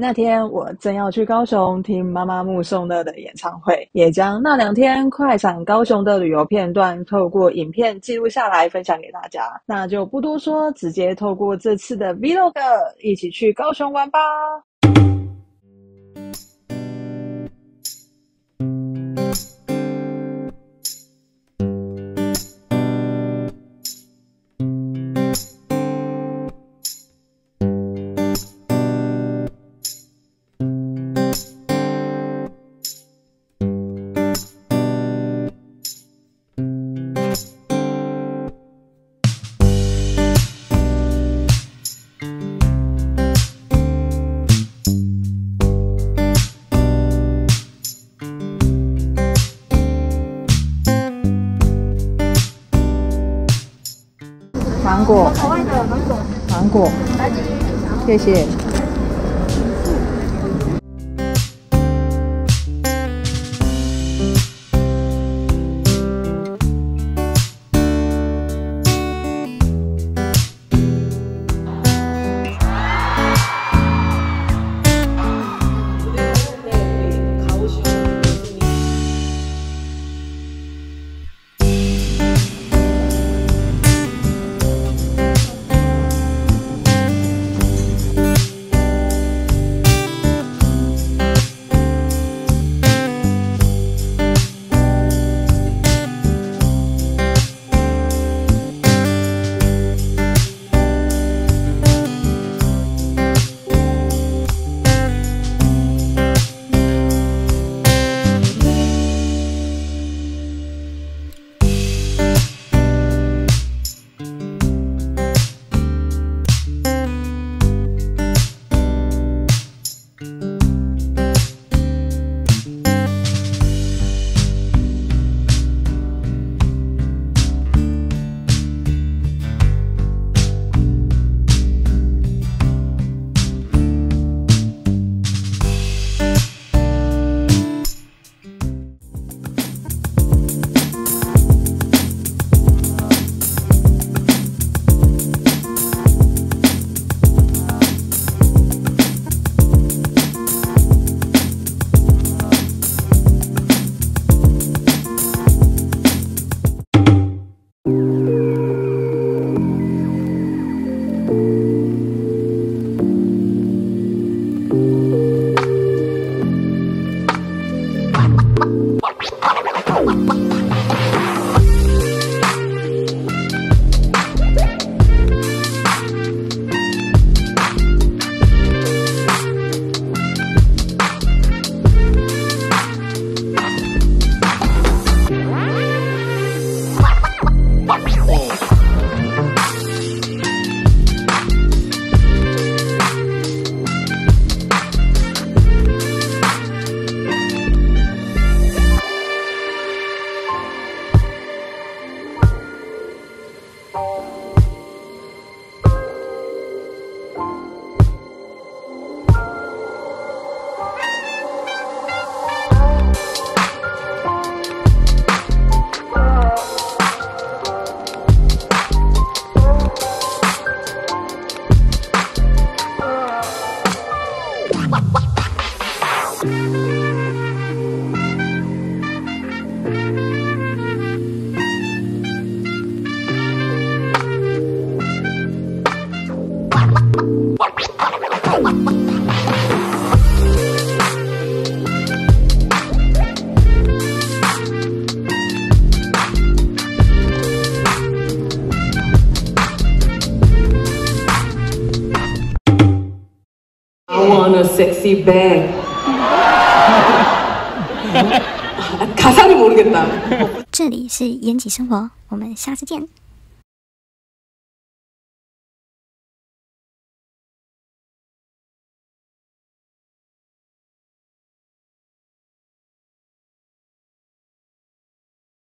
那天我正要去高雄听妈妈木颂乐的演唱会，也将那两天快闪高雄的旅游片段透过影片记录下来，分享给大家。那就不多说，直接透过这次的 Vlog 一起去高雄玩吧。芒果，芒果，谢谢。I want a sexy bag. 这里是延吉生活，我们下次见。